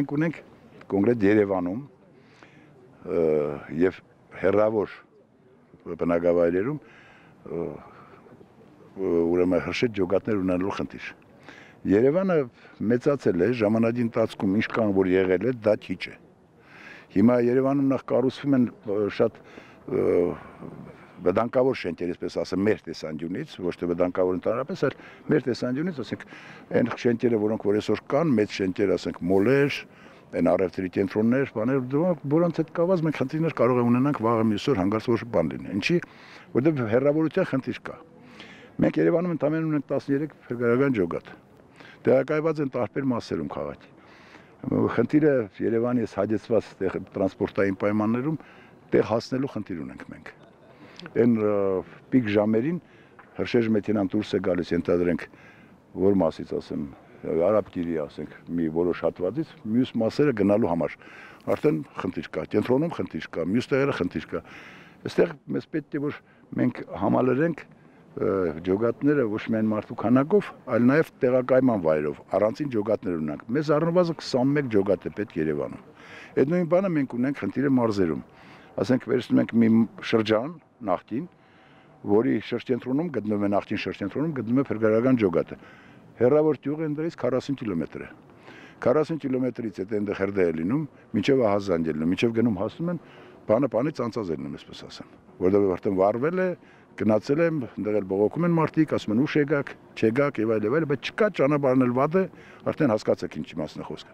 Մենք ունենք կոնկրետ Երևանում եւ հերրավոր բնակավայրերում ուրեմն հրշեջ ջոգատներ ունենալու խնդիր։ Երևանը մեծացել է ժամանակի ընթացքում ինչ կան որ եղել է, դա քիչ է։ Հիմա Երևանում նախ կառուցվում են շատ վտանգավոր շենքեր, այսպես ասեմ, մեր տեսանկյունից, ոչ թե վտանգավոր ընդհանրապես, այլ մեր տեսանկյունից, ասենք, այն շենքերը, որոնք որ այսօր կան, մեծ շենքեր, ասենք, մոլեր, այն առևտրի կենտրոններ, բաներ, որոնց հետ կապված մենք խնդիրներ կարող է ունենանք վաղը մյուսօր հանգարց որ բան լինի։ Ինչի, որտեղ հերավորության խնդիր կա։ Մենք Երևանում ընդամենը ունենք 13 ֆերգարական ջոգատ։ Տեղակայված են տարբեր մասերում քաղաքի։ Խնդիրը Երևանի այս հաջեցված տրանսպորտային պայմաններում տեղ հասնելու խնդիր ունենք մենք այն պիկ ժամերին հրշեջ մեքենան դուրս է գալիս, ենթադրենք, որ մասից ասեմ, արաբկիրի, ասենք, մի որոշ հատվածից, մյուս մասերը գնալու համար արդեն խնդիր կա, կենտրոնում խնդիր կա, մյուս տեղերը խնդիր կա։ Այստեղ մեզ պետք է որ մենք համալրենք ջոգատները ոչ միայն մարդու քանակով, այլ նաև տեղակայման վայրով, առանցին ջոգատներ ունենք։ Մեզ առնվազն 21 ջոգատ է պետք Երևանում։ Այդ նույն բանը մենք ունենք խնդիրը մարզերում ասենք վերցնում ենք մի շրջան նախքին, որի շրջենտրոնում գտնվում է նախքին շրջենտրոնում գտնվում է Ֆերգարական ջոգատը։ Հերավոր ճյուղը ընդրից 40 կիլոմետր է։ 40 կիլոմետրից հետ այնտեղ հերդա է լինում, մինչև Ահազան ելնում, մինչև գնում հասնում են բանը բանից անցած ելնում, այսպես ասեմ։ Որտեղ արդեն վարվել է, գնացել եմ, այնտեղ էլ բողոքում են մարդիկ, ասում են ուշ եկաք, չեկաք եւ այլ եւ այլ, բայց չկա ճանապարհն էլ վատ է, արդեն հասկացեք ինչի մասն է խոսքը։